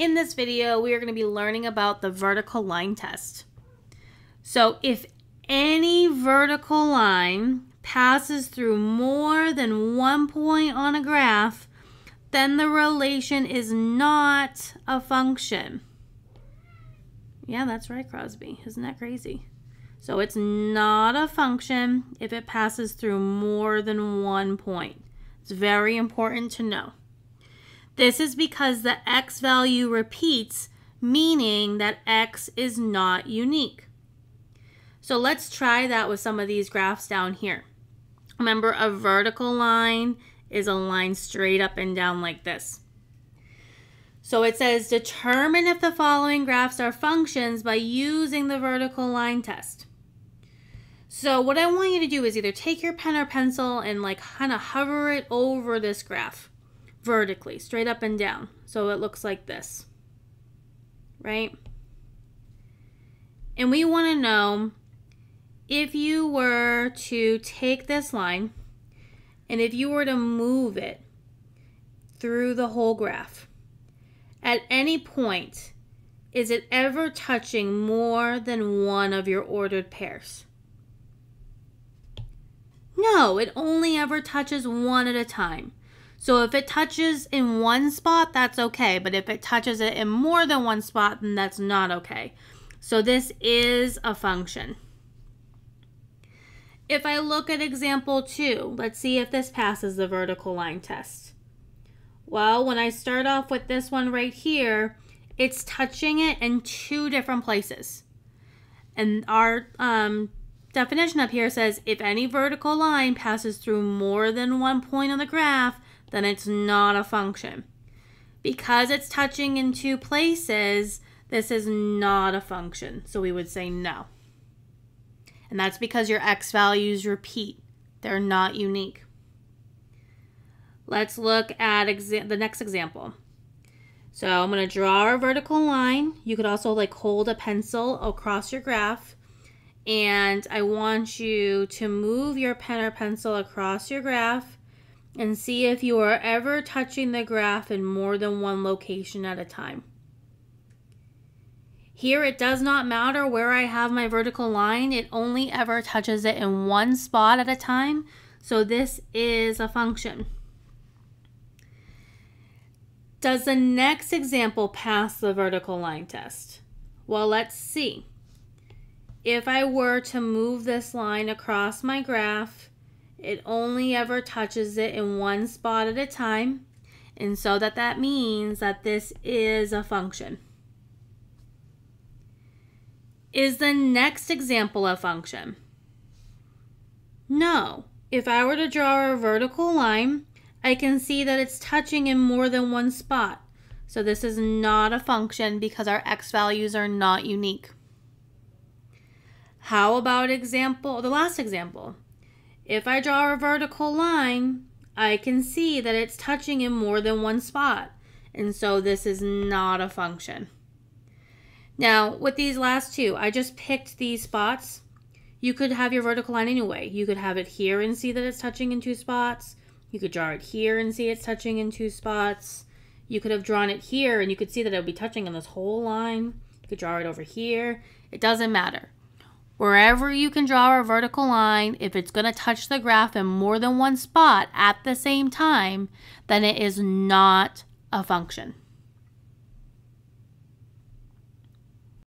In this video, we are going to be learning about the vertical line test. So if any vertical line passes through more than one point on a graph, then the relation is not a function. Yeah, that's right, Crosby. Isn't that crazy? So it's not a function if it passes through more than one point. It's very important to know. This is because the x value repeats, meaning that x is not unique. So let's try that with some of these graphs down here. Remember, a vertical line is a line straight up and down like this. So it says determine if the following graphs are functions by using the vertical line test. So what I want you to do is either take your pen or pencil and like kind of hover it over this graph vertically, straight up and down. So it looks like this, right? And we want to know if you were to take this line and if you were to move it through the whole graph, at any point, is it ever touching more than one of your ordered pairs? No, it only ever touches one at a time. So if it touches in one spot, that's okay. But if it touches it in more than one spot, then that's not okay. So this is a function. If I look at example two, let's see if this passes the vertical line test. Well, when I start off with this one right here, it's touching it in two different places. And our um, definition up here says if any vertical line passes through more than one point on the graph, then it's not a function. Because it's touching in two places, this is not a function. So we would say no. And that's because your x values repeat. They're not unique. Let's look at the next example. So I'm going to draw a vertical line. You could also like hold a pencil across your graph. And I want you to move your pen or pencil across your graph and see if you are ever touching the graph in more than one location at a time. Here it does not matter where I have my vertical line, it only ever touches it in one spot at a time. So this is a function. Does the next example pass the vertical line test? Well, let's see. If I were to move this line across my graph it only ever touches it in one spot at a time. And so that that means that this is a function. Is the next example a function? No. If I were to draw a vertical line, I can see that it's touching in more than one spot. So this is not a function because our x values are not unique. How about example, the last example? If I draw a vertical line, I can see that it's touching in more than one spot. And so this is not a function. Now, with these last two, I just picked these spots. You could have your vertical line anyway. You could have it here and see that it's touching in two spots. You could draw it here and see it's touching in two spots. You could have drawn it here and you could see that it would be touching on this whole line. You could draw it over here. It doesn't matter. Wherever you can draw a vertical line, if it's going to touch the graph in more than one spot at the same time, then it is not a function.